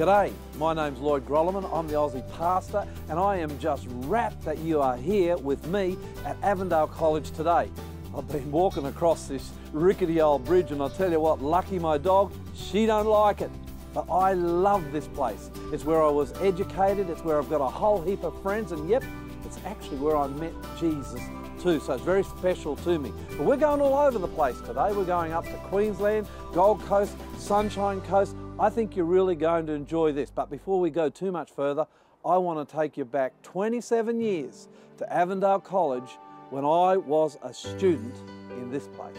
G'day, my name's Lloyd Grolimund. I'm the Aussie pastor, and I am just rapt that you are here with me at Avondale College today. I've been walking across this rickety old bridge, and I tell you what, Lucky, my dog, she don't like it. But I love this place. It's where I was educated, it's where I've got a whole heap of friends, and yep, it's actually where I met Jesus too, so it's very special to me. But we're going all over the place today. We're going up to Queensland, Gold Coast, Sunshine Coast. I think you're really going to enjoy this. But before we go too much further, I want to take you back 27 years to Avondale College when I was a student in this place.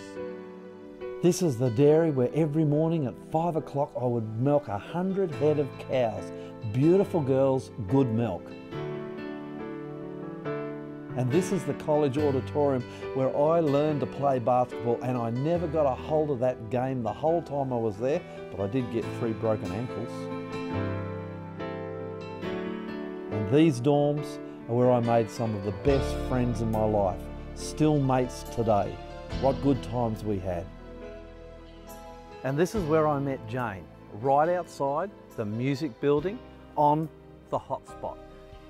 This is the dairy where every morning at five o'clock I would milk a hundred head of cows. Beautiful girls, good milk. And this is the college auditorium where I learned to play basketball and I never got a hold of that game the whole time I was there, but I did get three broken ankles. And these dorms are where I made some of the best friends in my life. Still mates today. What good times we had. And this is where I met Jane, right outside the music building on the hotspot.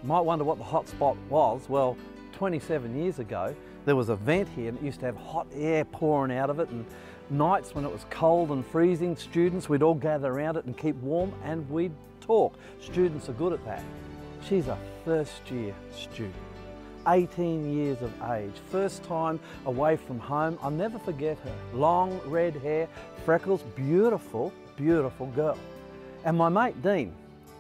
You might wonder what the hotspot was. Well, 27 years ago, there was a vent here and it used to have hot air pouring out of it and nights when it was cold and freezing, students, we'd all gather around it and keep warm and we'd talk. Students are good at that. She's a first year student, 18 years of age, first time away from home. I'll never forget her. Long red hair, freckles, beautiful, beautiful girl. And my mate Dean,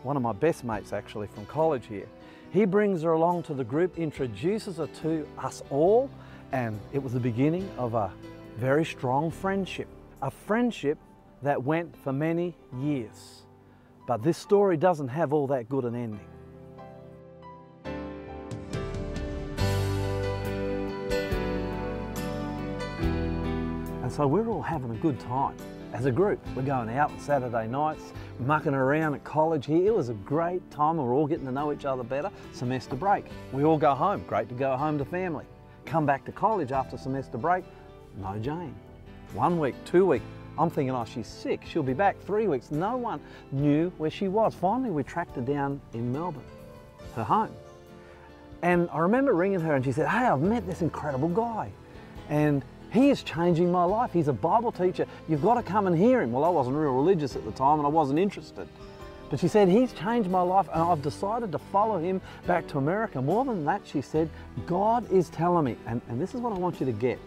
one of my best mates actually from college here, he brings her along to the group, introduces her to us all, and it was the beginning of a very strong friendship. A friendship that went for many years. But this story doesn't have all that good an ending. And so we're all having a good time as a group. We're going out on Saturday nights, mucking around at college here. It was a great time. We're all getting to know each other better. Semester break. We all go home. Great to go home to family. Come back to college after semester break. No Jane. One week, two weeks. I'm thinking, oh, she's sick. She'll be back three weeks. No one knew where she was. Finally, we tracked her down in Melbourne, her home. And I remember ringing her and she said, hey, I've met this incredible guy. And he is changing my life. He's a Bible teacher. You've got to come and hear him. Well, I wasn't real religious at the time and I wasn't interested. But she said, He's changed my life and I've decided to follow him back to America. More than that, she said, God is telling me, and, and this is what I want you to get.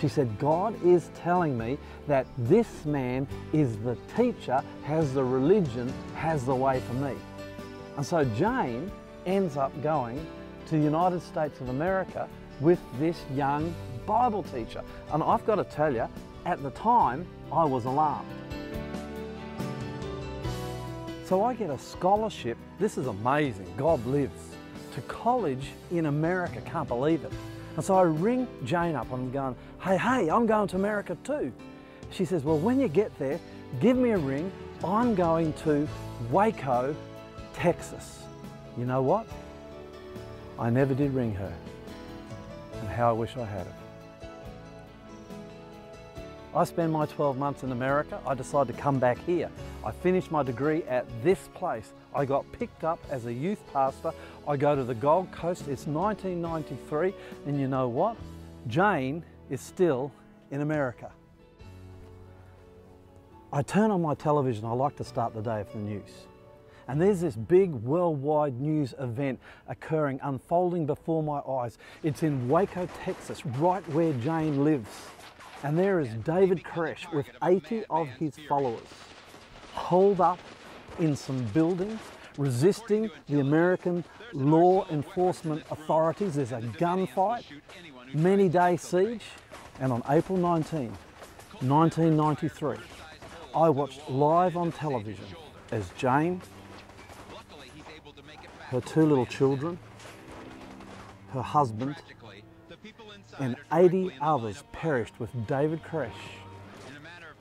She said, God is telling me that this man is the teacher, has the religion, has the way for me. And so Jane ends up going to the United States of America with this young Bible teacher. And I've got to tell you, at the time, I was alarmed. So I get a scholarship, this is amazing, God lives, to college in America, can't believe it. And so I ring Jane up, and I'm going, hey, hey, I'm going to America too. She says, well, when you get there, give me a ring. I'm going to Waco, Texas. You know what? I never did ring her. And how I wish I had it. I spend my 12 months in America. I decide to come back here. I finish my degree at this place. I got picked up as a youth pastor. I go to the Gold Coast. It's 1993 and you know what? Jane is still in America. I turn on my television. I like to start the day with the news. And there's this big worldwide news event occurring, unfolding before my eyes. It's in Waco, Texas, right where Jane lives. And there is David Koresh with 80 of his followers holed up in some buildings resisting the American law enforcement authorities. There's a gunfight, many day siege, and on April 19, 1993, I watched live on television as Jane, her two little children, her husband, and 80 others perished with David Koresh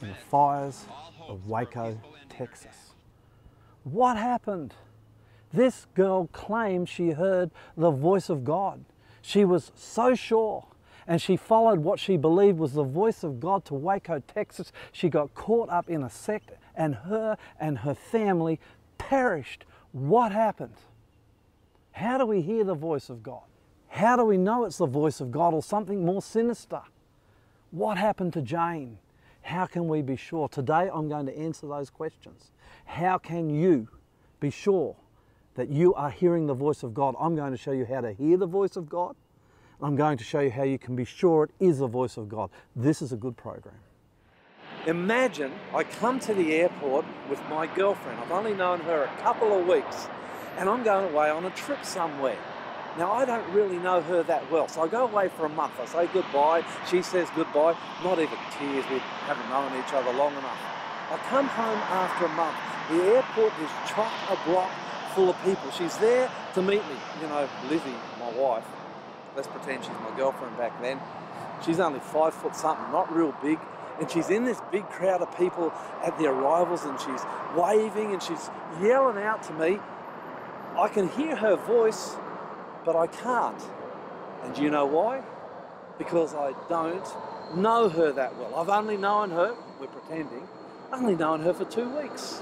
in the fires of Waco, Texas. What happened? This girl claimed she heard the voice of God. She was so sure and she followed what she believed was the voice of God to Waco, Texas. She got caught up in a sect and her and her family perished. What happened? How do we hear the voice of God? How do we know it's the voice of God or something more sinister? What happened to Jane? How can we be sure? Today I'm going to answer those questions. How can you be sure that you are hearing the voice of God? I'm going to show you how to hear the voice of God. I'm going to show you how you can be sure it is the voice of God. This is a good program. Imagine I come to the airport with my girlfriend. I've only known her a couple of weeks and I'm going away on a trip somewhere. Now, I don't really know her that well, so I go away for a month. I say goodbye, she says goodbye, not even tears, we haven't known each other long enough. I come home after a month. The airport is chock a block full of people. She's there to meet me. You know, Lizzie, my wife, let's pretend she's my girlfriend back then. She's only five foot something, not real big. And she's in this big crowd of people at the arrivals and she's waving and she's yelling out to me. I can hear her voice, but I can't. And do you know why? Because I don't know her that well. I've only known her, we're pretending, only known her for two weeks.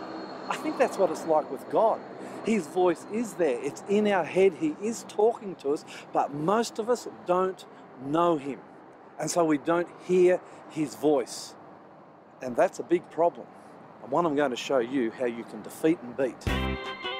I think that's what it's like with God. His voice is there, it's in our head, He is talking to us, but most of us don't know Him. And so we don't hear His voice. And that's a big problem. And one I'm going to show you how you can defeat and beat.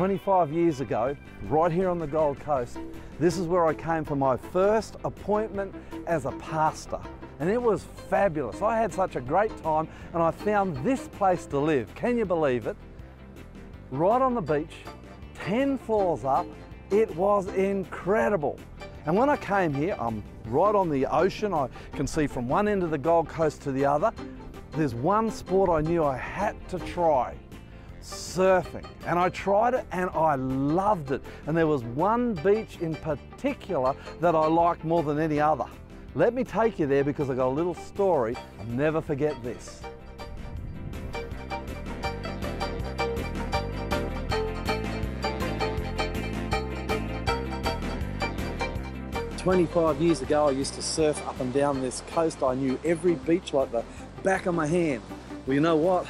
25 years ago, right here on the Gold Coast, this is where I came for my first appointment as a pastor. And it was fabulous. I had such a great time and I found this place to live. Can you believe it? Right on the beach, 10 floors up. It was incredible. And when I came here, I'm right on the ocean. I can see from one end of the Gold Coast to the other. There's one sport I knew I had to try surfing. And I tried it and I loved it. And there was one beach in particular that I liked more than any other. Let me take you there because I got a little story. I'll never forget this. Twenty-five years ago, I used to surf up and down this coast. I knew every beach like the back of my hand. Well, you know what?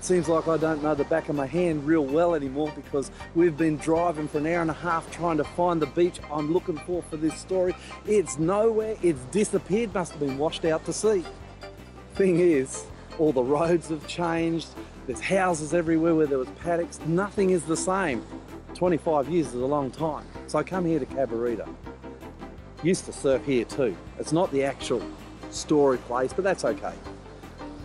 Seems like I don't know the back of my hand real well anymore because we've been driving for an hour and a half trying to find the beach I'm looking for for this story. It's nowhere, it's disappeared, must have been washed out to sea. Thing is, all the roads have changed, there's houses everywhere where there was paddocks, nothing is the same. 25 years is a long time. So I come here to Cabarita. Used to surf here too. It's not the actual story place, but that's okay.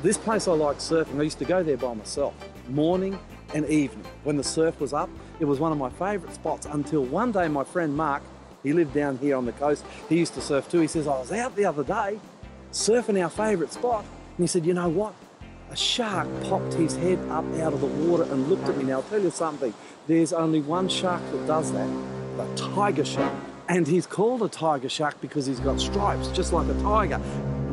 This place I like surfing, I used to go there by myself, morning and evening. When the surf was up, it was one of my favourite spots until one day my friend Mark, he lived down here on the coast, he used to surf too. He says, I was out the other day surfing our favourite spot. And he said, you know what? A shark popped his head up out of the water and looked at me. Now I'll tell you something, there's only one shark that does that, the tiger shark. And he's called a tiger shark because he's got stripes, just like a tiger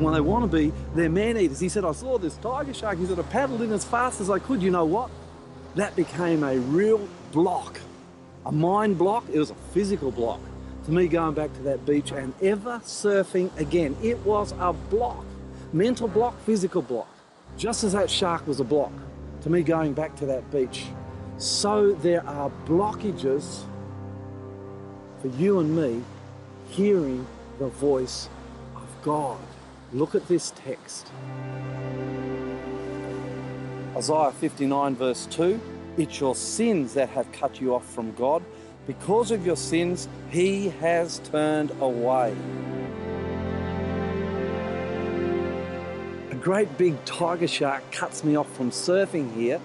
when they want to be, they're man eaters. He said, I saw this tiger shark. He said, I paddled in as fast as I could. You know what? That became a real block, a mind block. It was a physical block to me going back to that beach and ever surfing again. It was a block, mental block, physical block, just as that shark was a block to me going back to that beach. So there are blockages for you and me hearing the voice of God. Look at this text. Isaiah 59 verse 2, it's your sins that have cut you off from God. Because of your sins, he has turned away. A great big tiger shark cuts me off from surfing here.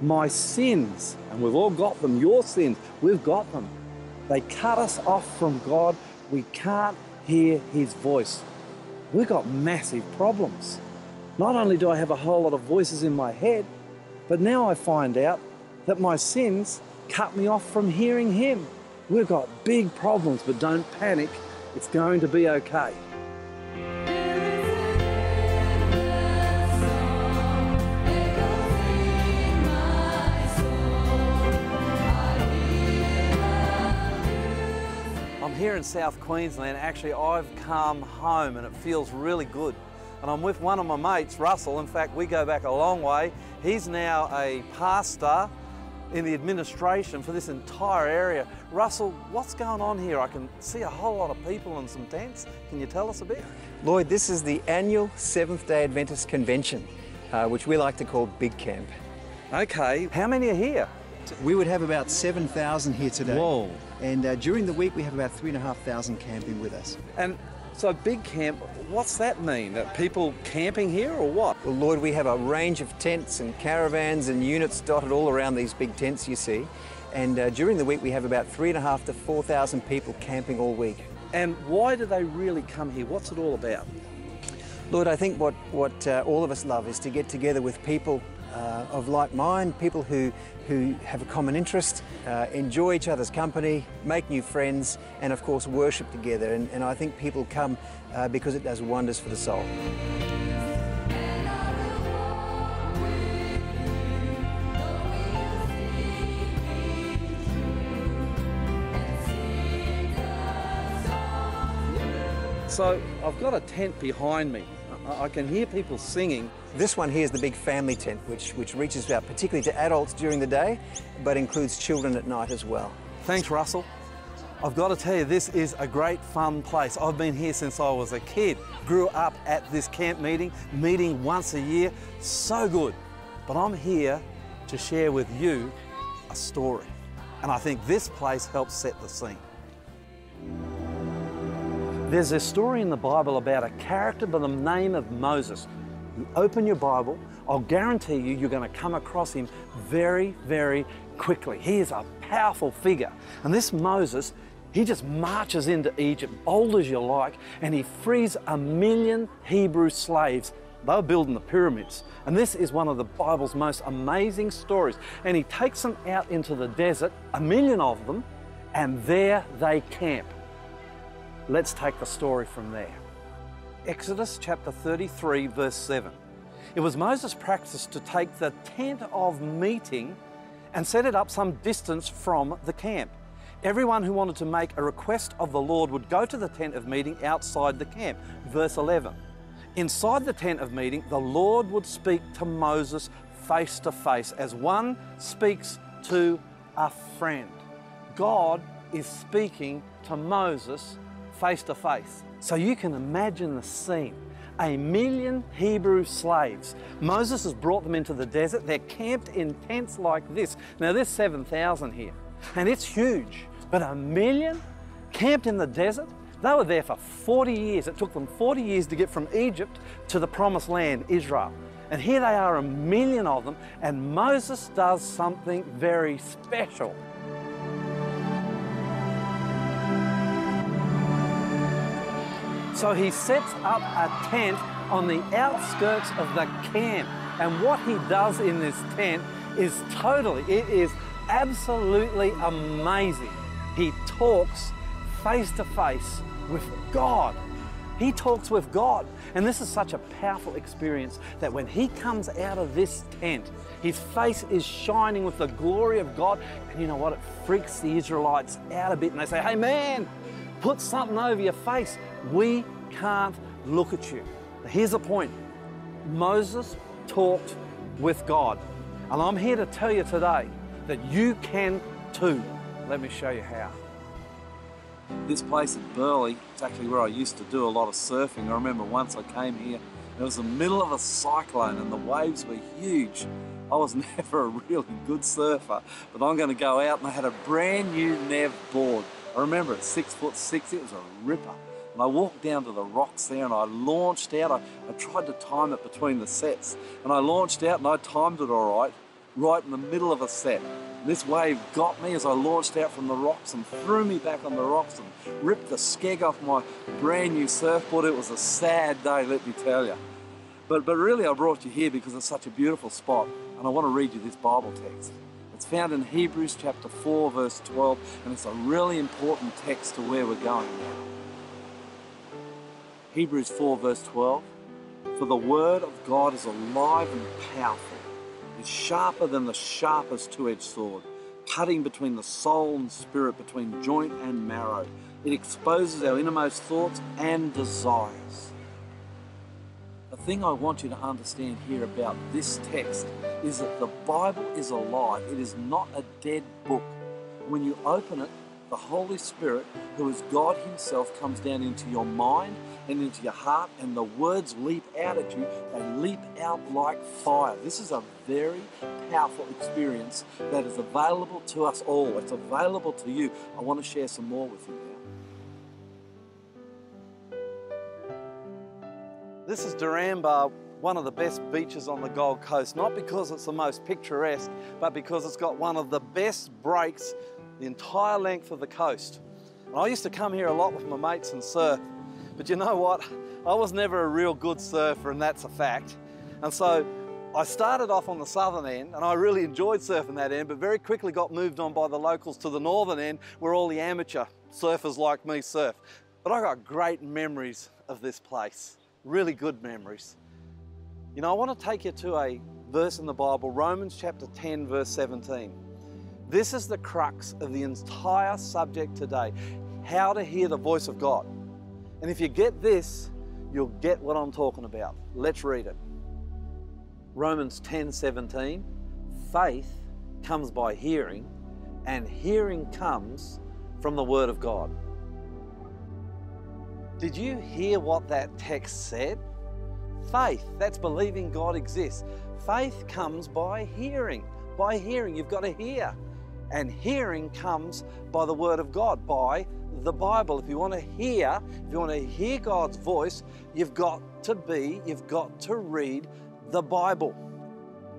My sins, and we've all got them, your sins, we've got them. They cut us off from God. We can't hear his voice we've got massive problems. Not only do I have a whole lot of voices in my head, but now I find out that my sins cut me off from hearing Him. We've got big problems, but don't panic. It's going to be okay. Here in South Queensland, actually I've come home and it feels really good. and I'm with one of my mates, Russell. In fact, we go back a long way. He's now a pastor in the administration for this entire area. Russell, what's going on here? I can see a whole lot of people and some tents. Can you tell us a bit? Lloyd, this is the annual Seventh day Adventist Convention, uh, which we like to call Big Camp. Okay, how many are here? We would have about 7,000 here today. Whoa. And uh, during the week, we have about 3,500 camping with us. And so, big camp, what's that mean? That people camping here or what? Well, Lloyd, we have a range of tents and caravans and units dotted all around these big tents you see. And uh, during the week, we have about three and a half to 4,000 people camping all week. And why do they really come here? What's it all about? Lord, I think what, what uh, all of us love is to get together with people uh, of like mind, people who, who have a common interest, uh, enjoy each other's company, make new friends, and of course worship together. And, and I think people come uh, because it does wonders for the soul. So I've got a tent behind me. I I can hear people singing. This one here is the big family tent, which, which reaches out particularly to adults during the day, but includes children at night as well. Thanks, Russell. I've got to tell you, this is a great fun place. I've been here since I was a kid. Grew up at this camp meeting, meeting once a year. So good. But I'm here to share with you a story. And I think this place helps set the scene. There's a story in the Bible about a character by the name of Moses. You open your Bible, I'll guarantee you, you're going to come across him very, very quickly. He is a powerful figure. And this Moses, he just marches into Egypt, bold as you like, and he frees a million Hebrew slaves. They were building the pyramids. And this is one of the Bible's most amazing stories. And he takes them out into the desert, a million of them, and there they camp. Let's take the story from there. Exodus chapter 33, verse 7. It was Moses' practice to take the tent of meeting and set it up some distance from the camp. Everyone who wanted to make a request of the Lord would go to the tent of meeting outside the camp. Verse 11. Inside the tent of meeting, the Lord would speak to Moses face to face as one speaks to a friend. God is speaking to Moses face to face. So you can imagine the scene. A million Hebrew slaves. Moses has brought them into the desert. They're camped in tents like this. Now, there's 7,000 here, and it's huge. But a million camped in the desert? They were there for 40 years. It took them 40 years to get from Egypt to the promised land, Israel. And here they are, a million of them, and Moses does something very special. So he sets up a tent on the outskirts of the camp. And what he does in this tent is totally, it is absolutely amazing. He talks face to face with God. He talks with God. And this is such a powerful experience that when he comes out of this tent, his face is shining with the glory of God. And you know what? It freaks the Israelites out a bit. And they say, hey, man, put something over your face. We can't look at you. Here's the point Moses talked with God. And I'm here to tell you today that you can too. Let me show you how. This place at Burleigh, it's actually where I used to do a lot of surfing. I remember once I came here, it was the middle of a cyclone and the waves were huge. I was never a really good surfer, but I'm going to go out and I had a brand new Nev board. I remember it, six foot six, it was a ripper. And I walked down to the rocks there and I launched out. I, I tried to time it between the sets. And I launched out and I timed it all right, right in the middle of a set. This wave got me as I launched out from the rocks and threw me back on the rocks and ripped the skeg off my brand new surfboard. It was a sad day, let me tell you. But, but really, I brought you here because it's such a beautiful spot, and I want to read you this Bible text. It's found in Hebrews chapter 4, verse 12, and it's a really important text to where we're going now. Hebrews 4, verse 12. For the word of God is alive and powerful. It's sharper than the sharpest two edged sword, cutting between the soul and spirit, between joint and marrow. It exposes our innermost thoughts and desires. The thing I want you to understand here about this text is that the Bible is alive. It is not a dead book. When you open it, the Holy Spirit, who is God Himself, comes down into your mind and into your heart, and the words leap out at you. They leap out like fire. This is a very powerful experience that is available to us all. It's available to you. I want to share some more with you now. This is Duranbah, one of the best beaches on the Gold Coast, not because it's the most picturesque, but because it's got one of the best breaks the entire length of the coast. And I used to come here a lot with my mates and surf, but you know what? I was never a real good surfer, and that's a fact. And so I started off on the southern end, and I really enjoyed surfing that end, but very quickly got moved on by the locals to the northern end, where all the amateur surfers like me surf. But I got great memories of this place, really good memories. You know, I want to take you to a verse in the Bible, Romans chapter 10, verse 17. This is the crux of the entire subject today how to hear the voice of God. And if you get this, you'll get what I'm talking about. Let's read it. Romans 10 17. Faith comes by hearing, and hearing comes from the Word of God. Did you hear what that text said? Faith, that's believing God exists. Faith comes by hearing. By hearing, you've got to hear. And hearing comes by the Word of God, by the Bible. If you want to hear, if you want to hear God's voice, you've got to be, you've got to read the Bible.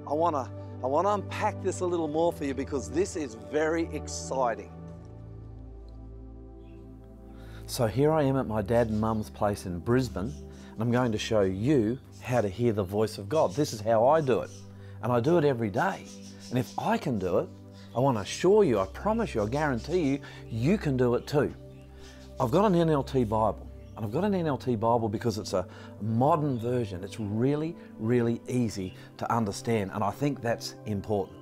I want to, I want to unpack this a little more for you because this is very exciting. So here I am at my dad and mum's place in Brisbane, and I'm going to show you how to hear the voice of God. This is how I do it, and I do it every day. And if I can do it, I want to assure you, I promise you, I guarantee you, you can do it too. I've got an NLT Bible, and I've got an NLT Bible because it's a modern version. It's really, really easy to understand, and I think that's important.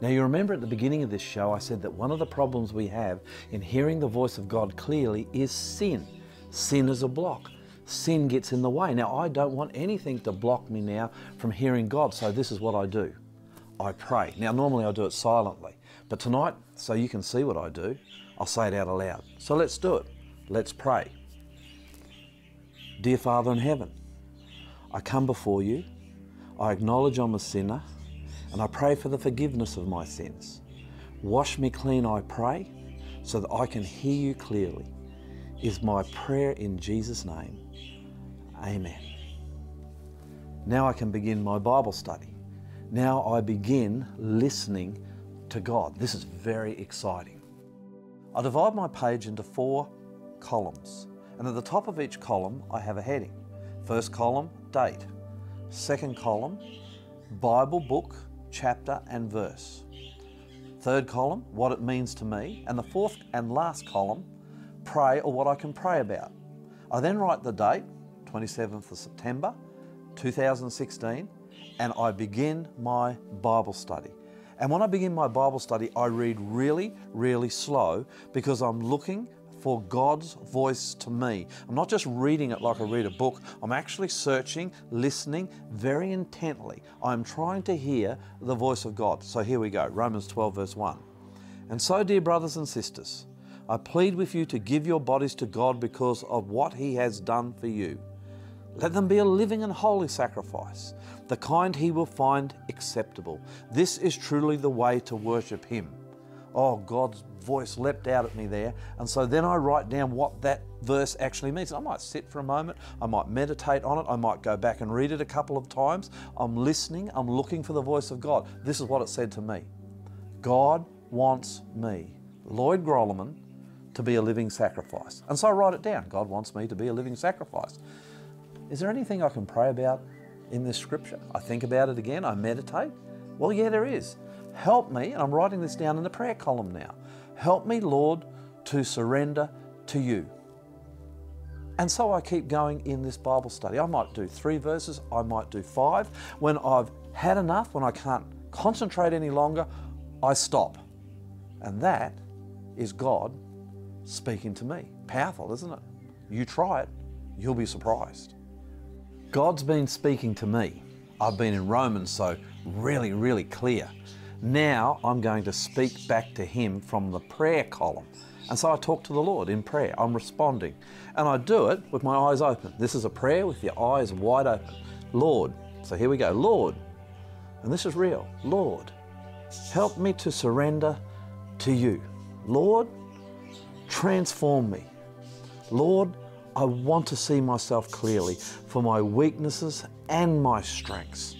Now, you remember at the beginning of this show, I said that one of the problems we have in hearing the voice of God clearly is sin. Sin is a block. Sin gets in the way. Now, I don't want anything to block me now from hearing God, so this is what I do I pray. Now, normally I do it silently. But tonight, so you can see what I do, I'll say it out aloud. So let's do it. Let's pray. Dear Father in heaven, I come before you. I acknowledge I'm a sinner and I pray for the forgiveness of my sins. Wash me clean, I pray, so that I can hear you clearly. Is my prayer in Jesus' name. Amen. Now I can begin my Bible study. Now I begin listening to God. This is very exciting. I divide my page into four columns, and at the top of each column, I have a heading. First column, date. Second column, Bible book, chapter, and verse. Third column, what it means to me. And the fourth and last column, pray or what I can pray about. I then write the date, 27th of September 2016, and I begin my Bible study. And when I begin my Bible study, I read really, really slow because I'm looking for God's voice to me. I'm not just reading it like I read a book, I'm actually searching, listening very intently. I'm trying to hear the voice of God. So here we go Romans 12, verse 1. And so, dear brothers and sisters, I plead with you to give your bodies to God because of what He has done for you. Let them be a living and holy sacrifice the kind he will find acceptable. This is truly the way to worship him. Oh, God's voice leapt out at me there. And so then I write down what that verse actually means. I might sit for a moment, I might meditate on it, I might go back and read it a couple of times. I'm listening, I'm looking for the voice of God. This is what it said to me God wants me, Lloyd Grolimund, to be a living sacrifice. And so I write it down. God wants me to be a living sacrifice. Is there anything I can pray about in this scripture. I think about it again, I meditate. Well, yeah, there is. Help me, and I'm writing this down in the prayer column now. Help me, Lord, to surrender to you. And so I keep going in this Bible study. I might do three verses, I might do five. When I've had enough, when I can't concentrate any longer, I stop. And that is God speaking to me. Powerful, isn't it? You try it, you'll be surprised. God's been speaking to me. I've been in Romans, so really, really clear. Now I'm going to speak back to Him from the prayer column. And so I talk to the Lord in prayer. I'm responding. And I do it with my eyes open. This is a prayer with your eyes wide open. Lord, so here we go. Lord, and this is real. Lord, help me to surrender to you. Lord, transform me. Lord, I want to see myself clearly for my weaknesses and my strengths.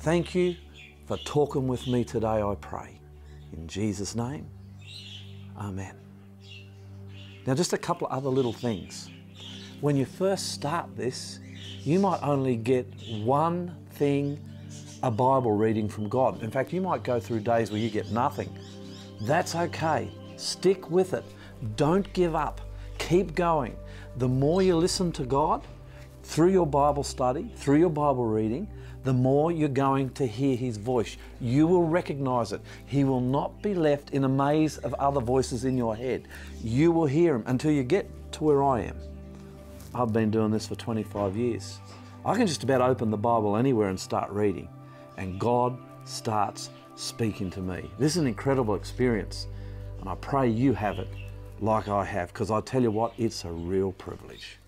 Thank you for talking with me today, I pray. In Jesus' name, Amen. Now, just a couple of other little things. When you first start this, you might only get one thing a Bible reading from God. In fact, you might go through days where you get nothing. That's okay. Stick with it. Don't give up. Keep going the more you listen to God through your Bible study, through your Bible reading, the more you're going to hear His voice. You will recognize it. He will not be left in a maze of other voices in your head. You will hear Him until you get to where I am. I've been doing this for 25 years. I can just about open the Bible anywhere and start reading, and God starts speaking to me. This is an incredible experience, and I pray you have it like I have, because I tell you what, it's a real privilege.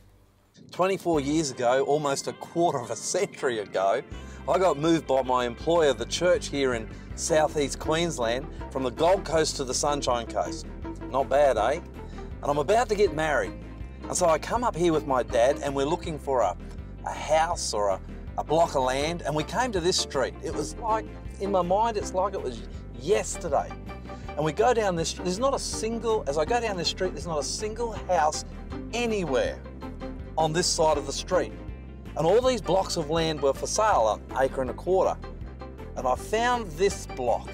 24 years ago, almost a quarter of a century ago, I got moved by my employer, the church here in southeast Queensland, from the Gold Coast to the Sunshine Coast. Not bad, eh? And I'm about to get married. And so I come up here with my dad and we're looking for a, a house or a, a block of land and we came to this street. It was like, in my mind, it's like it was yesterday. And we go down this, there's not a single, as I go down this street, there's not a single house anywhere on this side of the street. And all these blocks of land were for sale, an acre and a quarter. And I found this block,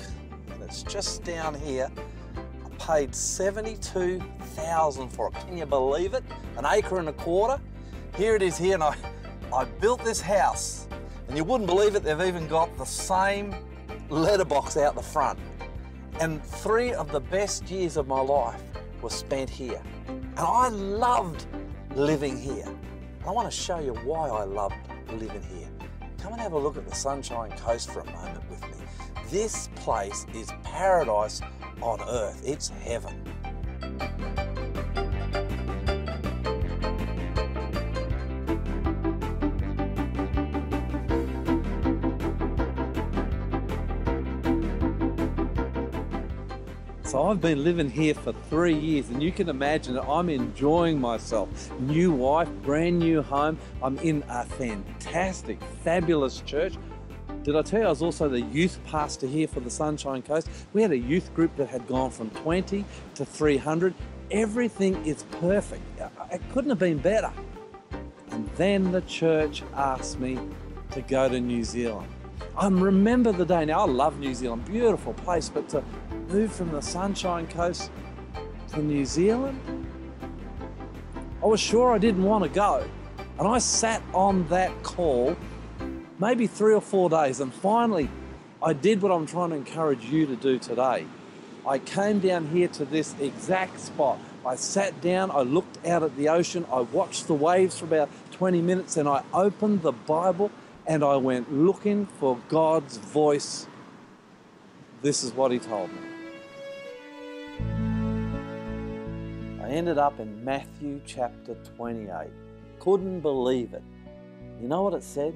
and it's just down here. I paid 72,000 for it. Can you believe it? An acre and a quarter. Here it is here, and I, I built this house. And you wouldn't believe it, they've even got the same letterbox out the front. And three of the best years of my life were spent here. And I loved living here. I want to show you why I loved living here. Come and have a look at the Sunshine Coast for a moment with me. This place is paradise on earth. It's heaven. I've been living here for three years, and you can imagine that I'm enjoying myself. New wife, brand new home. I'm in a fantastic, fabulous church. Did I tell you I was also the youth pastor here for the Sunshine Coast? We had a youth group that had gone from 20 to 300. Everything is perfect. Uh, it couldn't have been better. And then the church asked me to go to New Zealand. I remember the day. Now, I love New Zealand, beautiful place, but to move from the Sunshine Coast to New Zealand, I was sure I didn't want to go. And I sat on that call maybe three or four days, and finally, I did what I'm trying to encourage you to do today. I came down here to this exact spot. I sat down, I looked out at the ocean, I watched the waves for about 20 minutes, and I opened the Bible and I went looking for God's voice. This is what He told me. I ended up in Matthew chapter 28. Couldn't believe it. You know what it said?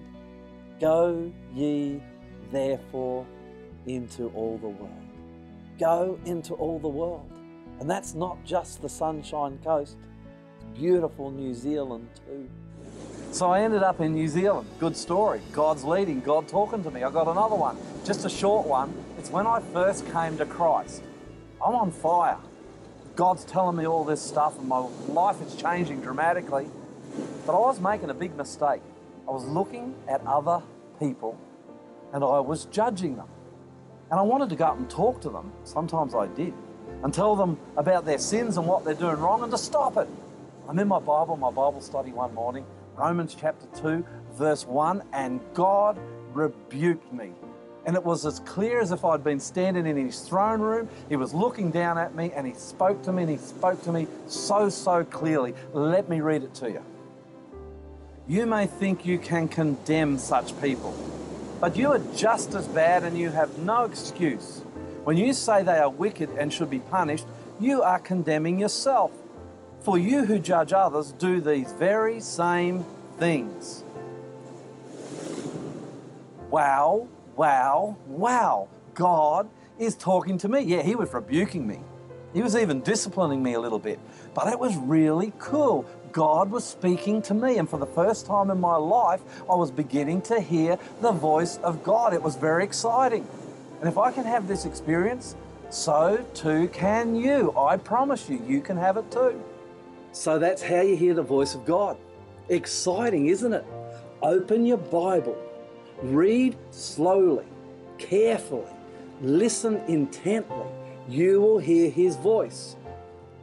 Go ye therefore into all the world. Go into all the world. And that's not just the Sunshine Coast, it's beautiful New Zealand too. So I ended up in New Zealand. Good story. God's leading, God talking to me. I got another one, just a short one. It's when I first came to Christ. I'm on fire. God's telling me all this stuff, and my life is changing dramatically. But I was making a big mistake. I was looking at other people and I was judging them. And I wanted to go up and talk to them. Sometimes I did. And tell them about their sins and what they're doing wrong and to stop it. I'm in my Bible, my Bible study one morning, Romans chapter 2, verse 1, and God rebuked me. And it was as clear as if I'd been standing in his throne room. He was looking down at me and he spoke to me and he spoke to me so, so clearly. Let me read it to you. You may think you can condemn such people, but you are just as bad and you have no excuse. When you say they are wicked and should be punished, you are condemning yourself. For you who judge others do these very same things. Wow, wow, wow. God is talking to me. Yeah, he was rebuking me. He was even disciplining me a little bit. But it was really cool. God was speaking to me, and for the first time in my life, I was beginning to hear the voice of God. It was very exciting. And if I can have this experience, so too can you. I promise you, you can have it too. So that's how you hear the voice of God. Exciting, isn't it? Open your Bible, read slowly, carefully, listen intently. You will hear His voice.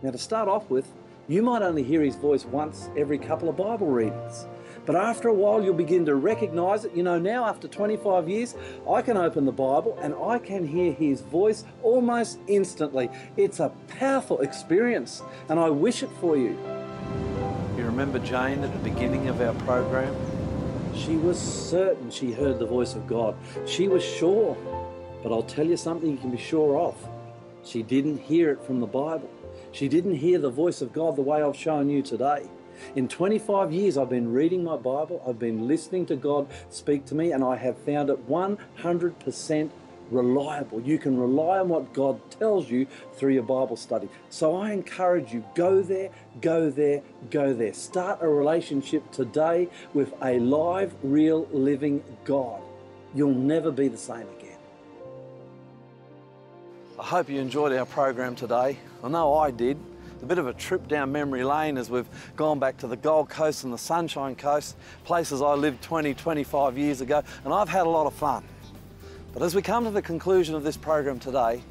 Now, to start off with, you might only hear His voice once every couple of Bible readings. But after a while, you'll begin to recognize it. You know, now after 25 years, I can open the Bible and I can hear His voice almost instantly. It's a powerful experience, and I wish it for you. You remember Jane at the beginning of our program? She was certain she heard the voice of God. She was sure. But I'll tell you something you can be sure of. She didn't hear it from the Bible. She didn't hear the voice of God the way I've shown you today. In 25 years, I've been reading my Bible, I've been listening to God speak to me, and I have found it 100% reliable. You can rely on what God tells you through your Bible study. So I encourage you go there, go there, go there. Start a relationship today with a live, real, living God. You'll never be the same again. I hope you enjoyed our program today. I know I did. A bit of a trip down memory lane as we've gone back to the Gold Coast and the Sunshine Coast, places I lived 20, 25 years ago, and I've had a lot of fun. But as we come to the conclusion of this program today,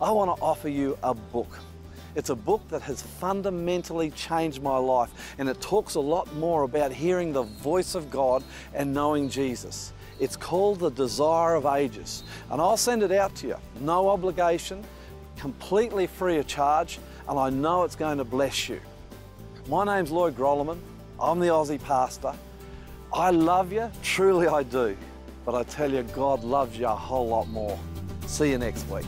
I want to offer you a book. It's a book that has fundamentally changed my life, and it talks a lot more about hearing the voice of God and knowing Jesus. It's called The Desire of Ages, and I'll send it out to you. No obligation, completely free of charge, and I know it's going to bless you. My name's Lloyd Grolimund. I'm the Aussie pastor. I love you, truly I do. But I tell you, God loves you a whole lot more. See you next week.